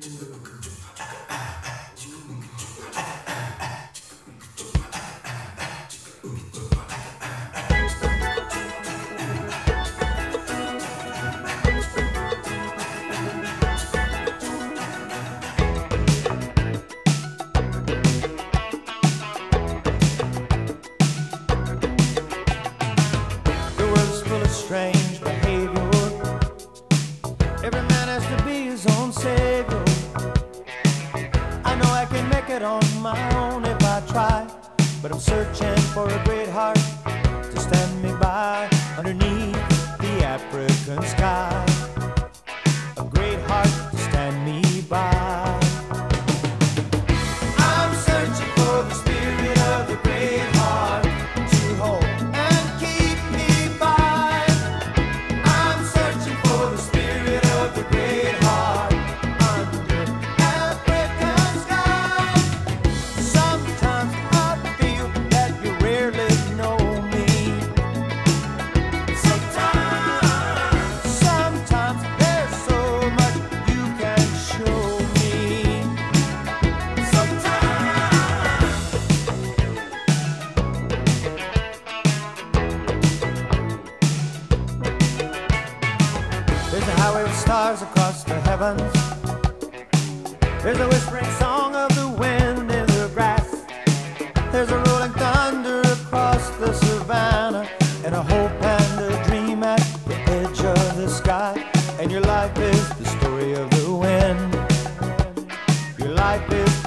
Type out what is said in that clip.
The be his own savior. I know I can make it on my own if I try, but I'm searching for a great heart There's a highway of stars across the heavens. There's a whispering song of the wind in the grass. There's a rolling thunder across the savannah. And a hope and a dream at the edge of the sky. And your life is the story of the wind. Your life is